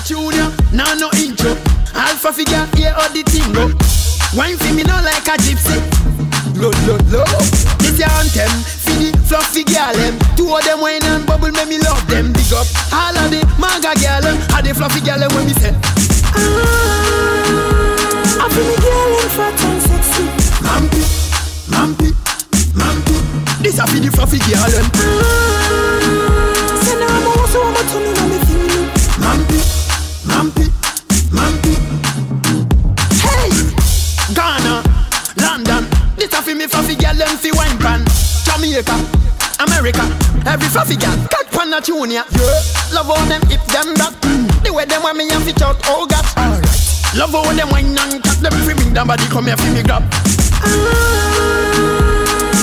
That junior, now no intro. Alpha figure, here all the thing go. Wine for me not like a gypsy. Load, load, load. This your anthem, for the fluffy girl them. Two of them wine and bubble, make me love them. Big up all of the maga girl them, all the fluffy girl them when me say. Ah, I feel me girl in fat and sexy. Mampi, mampi, mampi. This a for the fluffy girl them. Ah, Jamaica, America. Every fluffy girl catch pan a ya. Yeah. Love all them if them that. Mm. The way them want me and fit out all got. Alright. Love all them wine and cut them free me. Somebody come here fi me grab. Ah,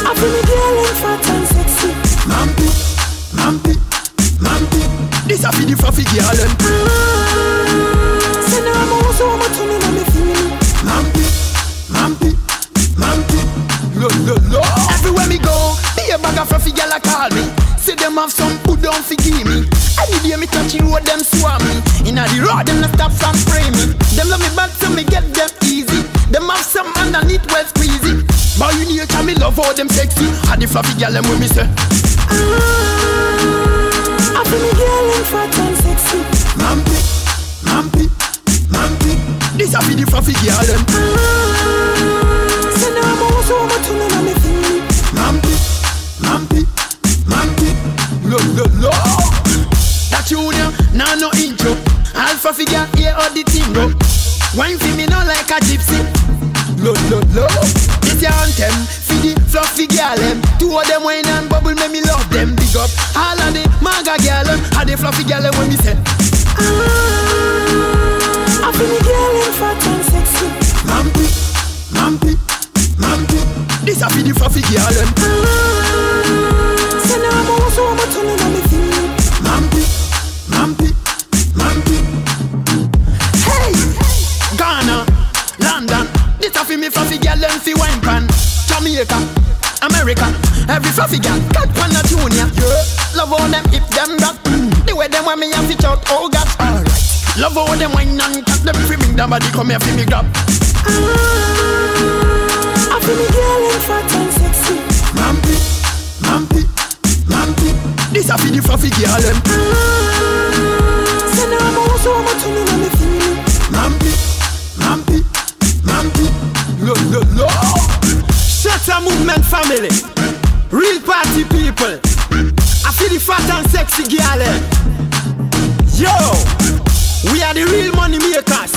I feel me girl in fat and sexy. Mampi, mampi, mampi. This a fi the fluffy girl them. Ah, say now I'm also I'm a turning Say them have some who don't forgive me. Any day me touch road, them swarm me. Inna the road, them not stop from spray me. Them love me bad, so me get them easy. Them have some underneath well squeezy. But you need nature me love all them sexy. And the fluffy girl them with me say. Ah, I feel me girl in fat and sexy. Mampi, mampi, mampi. This a fi the fluffy girl them. Ah, junior, now no intro. Alpha figure, here all the thing go. Wine for me not like a gypsy. Lo, lo, lo. This your anthem, for the fluffy girl them. Two of them wine and bubble, make me love them. Big up all of the maga girl them, all the fluffy girl them when me say. Jamaica, America. Every fluffy girl got pan a junior. Yeah, love all them if them. Mm. The way them want me and fit out got. Alright. Love all them wine and cut them free me. Nobody come here fi me grab. Ah, I feel me girl in fat and sexy. Mampi, mampi, mampi. This a fi the fluffy girl them. Ah, say now I'm also I'm a turning on me feeling. Mampi, family, real party people. I feel the fat and sexy girl. eh. Yo, we are the real money makers.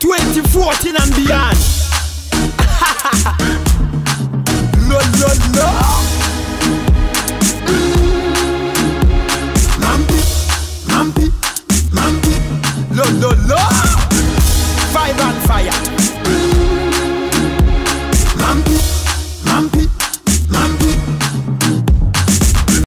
2014 and beyond.